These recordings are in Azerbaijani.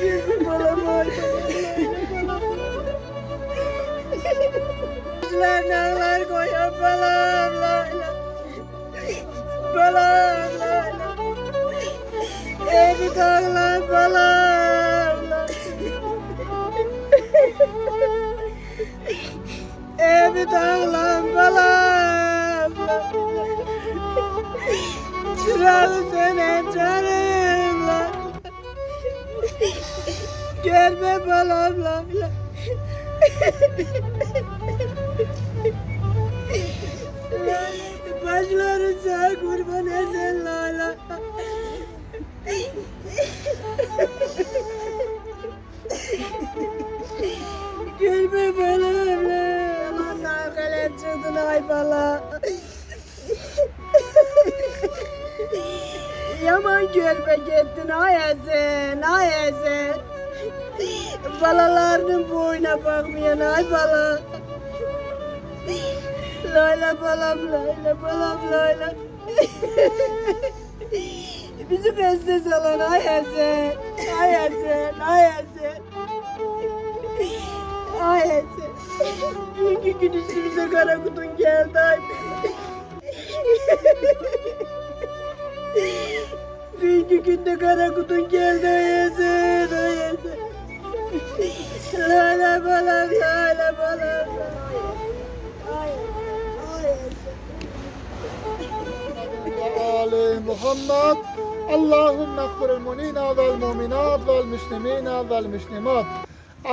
Gözüm balam ağrıdı. Gözler nağlar koyan balam. Balam. Evi dağlar balam. Evi dağlar balam. gelme bana bla bla. Başları sağ kurban eden lala. gelme bana bla. Allah'ın kalem çıktın ay bala. Yaman gölme gittin ay ezen, ay ezen. Balalarının boyuna bakmayan ay bala. Layla balam layla balam layla. Bizi beste salan ay ezen ay ezen ay ezen Ay ezen Dünkü gün üstümüze kara kutun geldi ay Dünkü günde kara kutun geldi ayazın ayazın. Lala balam lala balam. آل محمد اللهم اغفر المؤمنين والمؤمنات والمسلمين والمسلمات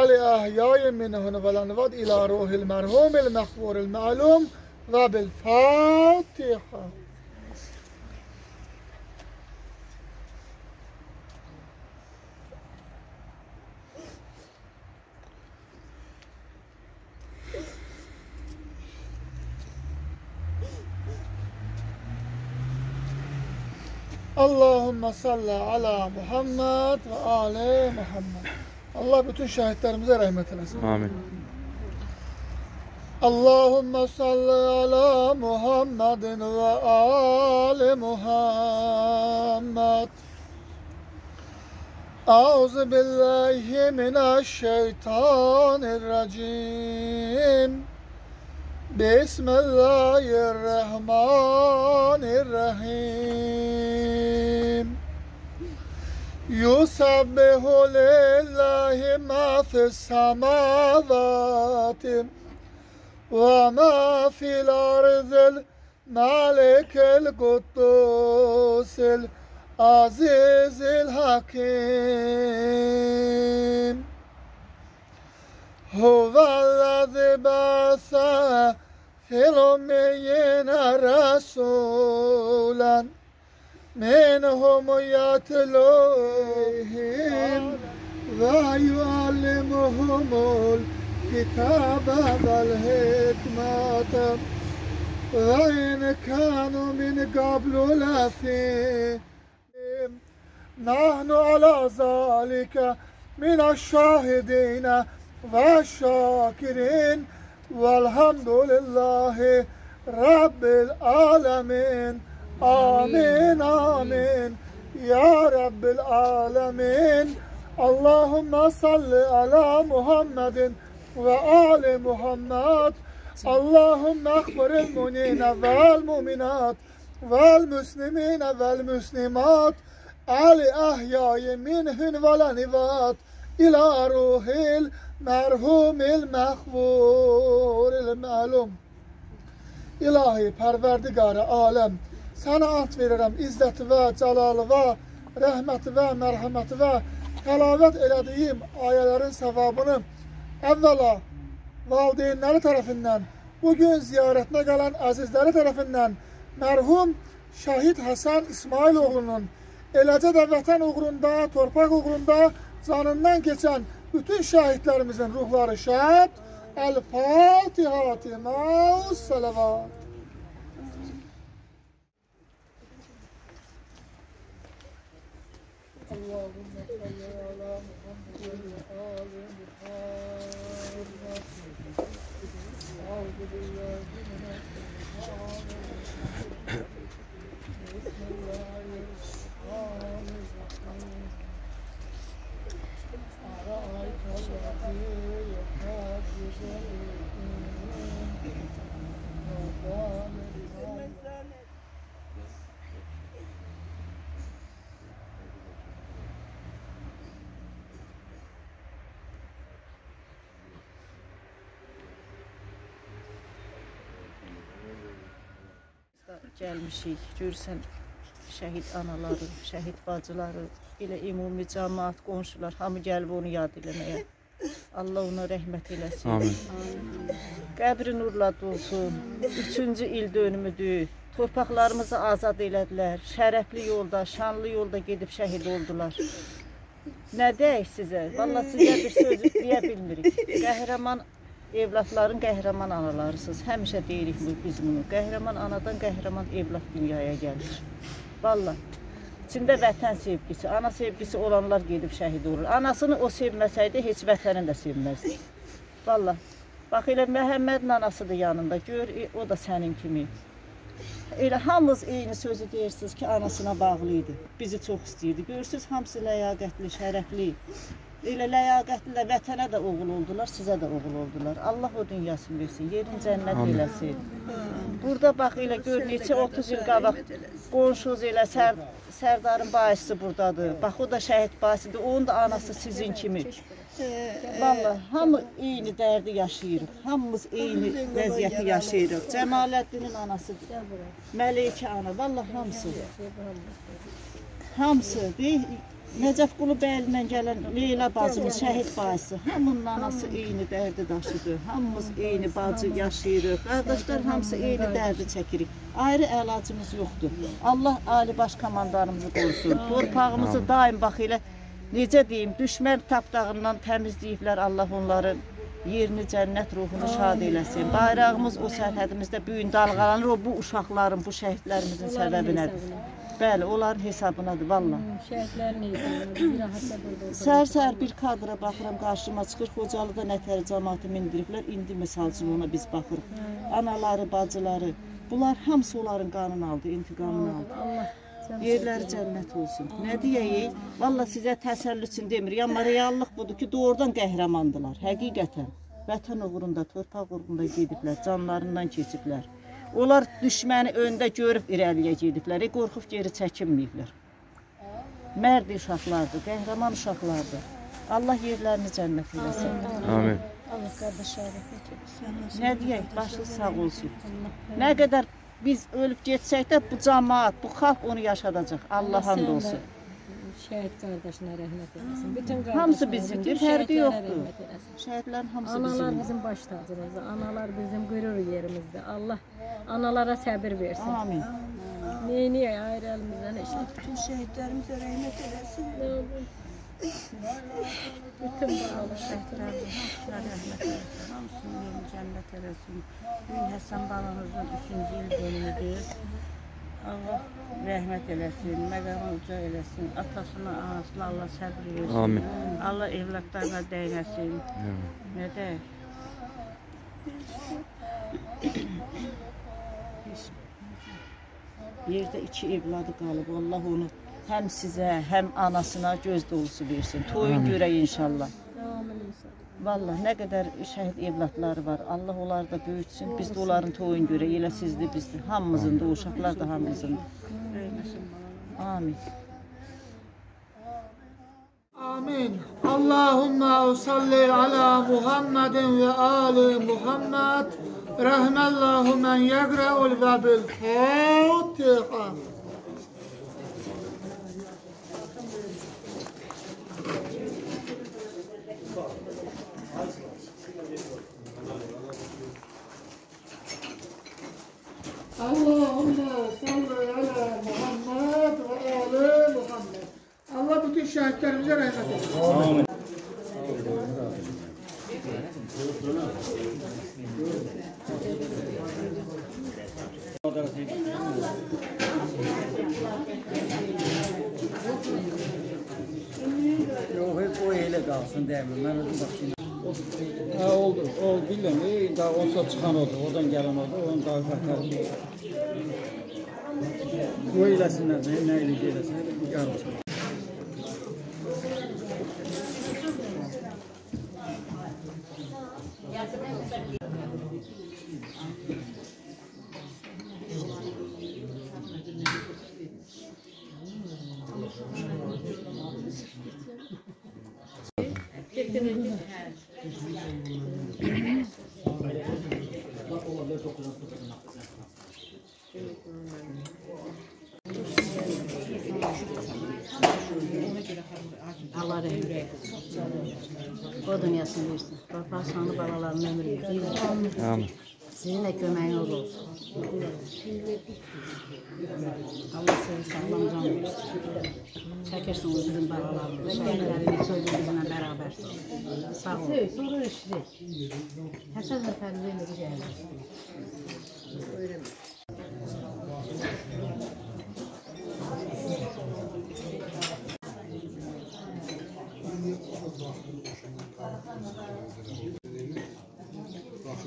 الأحياء منهن والأموات إلى روح المرحوم المغفور المعلوم وبالفاتحة Allahümme salli ala Muhammed ve ale Muhammed. Allah bütün şehitlerimize rahmet eylesin. Amin. Allahümme salli ala Muhammedin ve ale Muhammed. Euzu billahi mineşşeytanirracim. Bismillahirrahmanirrahim. يسبح لله ما في السماوات وما في الأرض الملك القدوس العزيز الحكيم. هو الذي بعث في الأميين رسولا منهم يتلوهم ويعلمهم الكتاب والحكمة وإن كانوا من قبل لفي نحن على ذلك من الشاهدين والشاكرين والحمد لله رب العالمين Amin, amin. Ya Rabbil alemin. Allahümme salli ala Muhammedin ve ali Muhammed. Allahümme akbaril munine vel muminat vel müslimine vel müslimat. Ali ahyayı minhün vela nivat ila ruhil merhumil mehvuril melum. İlahi perverdigara alem sənə ant verirəm izzəti və cəlalı və rəhməti və mərhəməti və təlavət elədiyim ayələrin savabını əvvəla valideynləri tərəfindən, bugün ziyarətinə gələn əzizləri tərəfindən mərhum Şəhid Həsən İsmailoğlunun, eləcə də vətən uğrunda, torpaq uğrunda canından keçən bütün şəhidlərimizin ruhları şəhid, Əl-Fatihə, Maus Salavat. اللهم صل على محمد وآل محمد أعوذ بالله من الشيطان بسم الله الرحمن الرحيم أرأيت الذي يكذب بالدين وقال da gəlmişik. Görürsən şəhid anaları, şəhid bacıları, elə ümumi cəmaət, qonşular hamı gəlib onu yad eləməyə. Allah ona rəhmət eləsin. Amin. Qəbri nurla dolsun. 3-cü il dönümüdür. Torpaqlarımızı azad elədilər. Şərəfli yolda, şanlı yolda gedib şəhid oldular. Nə deyək sizə? Valla sizə bir söz deyə bilmirik. Qəhrəman evladların qəhrəman analarısınız. Həmişə deyirik biz bunu. Qəhrəman anadan qəhrəman evlad dünyaya gəlir. Valla. İçində vətən sevgisi, ana sevgisi olanlar gedib şəhid olur. Anasını o sevməsəydi heç vətəni də sevməzdi. Valla. Bax elə Məhəmmədin anasıdır yanında. Gör e, o da sənin kimi. Elə hamımız eyni sözü deyirsiniz ki, anasına bağlı idi. Bizi çox istəyirdi. Görürsüz, hamısı ləyaqətli, şərəfli. Elə ləyaqətli də vətənə də oğul oldular, sizə də oğul oldular. Allah o dünyasını versin, yerin cənnət eləsin. Burada bax elə gör neçə 30 il qabaq qonşunuz elə sər, Sərdarın bayisi burdadır. Bax o da şəhid bayisidir. Onun da anası sizin kimi. Vallahi hamı eyni dərdi yaşayırıq. Hamımız eyni vəziyyəti yaşayırıq. Cəmaləddinin anasıdır. Məleykə ana, vallahi hamısı. Hamısı. Deyir, Nəcəf Qulu bəyindən gələn Leyla bacımız şəhid bayisi. Hamının anası eyni dərdi daşıdır. Hamımız eyni bacı yaşayırıq. Qardaşlar hamısı eyni dərdi çəkirik. Ayrı əlacımız yoxdur. Allah ali baş komandanımızı qorusun. Torpağımızı daim bax elə necə deyim, düşmən tapdağından təmizləyiblər Allah onların yerini cənnət ruhunu şad eləsin. Bayrağımız o sərhədimizdə bu gün dalğalanır. O bu uşaqların, bu şəhidlərimizin səbəbinədir. Bəli, onların hesabınadır vallah. Şəhidlərin hesabına bir rahatla burada. Səhər-səhər bir kadra baxıram, qarşıma çıxır. Xocalıda nətər cəmaatı mindiriblər. İndi misalcılığına biz baxırıq. Anaları, bacıları, bunlar hamısı onların qanını aldı, intiqamını aldı. Allah Yerləri cənnət olsun. Nə deyəyik? Valla sizə təsəlli üçün demirik, amma reallıq budur ki, doğrudan qəhrəmandılar, həqiqətən. Vətən uğrunda, torpaq uğrunda gediblər, canlarından keçiblər. Onlar düşməni öndə görüb irəliyə gediblər, e, qorxub geri çəkinməyiblər. Mərd uşaqlardır, qəhrəman uşaqlardır. Allah yerlərini cənnət eləsin. Amin. Allah etsin. Nə deyək, başı sağ olsun. Nə qədər biz ölüb getsək də bu cəmaət, bu xalq onu yaşadacaq. Allah hamd olsun. Şəhid qardaşına rəhmət eləsin. Bütün Hamısı bizimdir, fərqi yoxdur. rəhmət eləsin. Şəhidlərin hamısı Analar bizim. bizim baş tacımızdır. Analar bizim qürur yerimizdir. Allah analara səbir versin. Amin. Neyini ayrı əlimizdən heç nə. Bütün şehitlerimize rahmet eylesin. Bütün bağlı şəhidlərimiz. Hamısına rahmet eylesin. Hamısının yeri cennet eylesin. Bugün Hasan babamızın üçüncü yıl dönümüdür. Allah rahmet eylesin, məqamı uca eylesin. Atasına, anasına Allah səbr versin. Amin. Allah evlatlarına değmesin. Ne de? Yerdə iki evladı qalıb. Allah onu həm sizə, həm anasına göz dolusu versin. Toyun görək inşallah. Amin inşallah. Vallahi nə qədər şəhid evladları var. Allah onları da böyütsün. Biz də onların toyun görək. Elə sizdir, bizdir. Hamımızın da, uşaqlar da hamımızın. Amin. Amin. Allahümme salli ala Muhammedin ve ali Muhammed. Rahmallahu men yegra'ul ve bil Fatiha. Allahümme salli ala Muhammed ve ali Muhammed. Allah bütün şehitlerimize rahmet eylesin. Yox, də qalsın dəyərmə. Mən özüm baxışım. Hə, oldu. O bilirəm, daha onsa çıxan odur, oradan gələn odur, onun daha xətəri. Bu eləsinlər, nə eləcə eləsinlər, yarım çıxır. Gracias. Allah rəhmət eylesin. O dünyasını versin. Torpaq sanı balalarına ömür versin. Amin. Sizin də köməyiniz olsun. Allah sizi sağlam can versin. Çəkirsiniz bizim balalarımız. Şəhidlərimiz sözü bizimlə bərabərsin. Sağ olun. Sonra işləyək. Həsən və Fəridə ilə gəlin.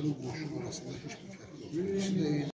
Kırıl boşluk arasında hiçbir fark yok. İkisi de iyi.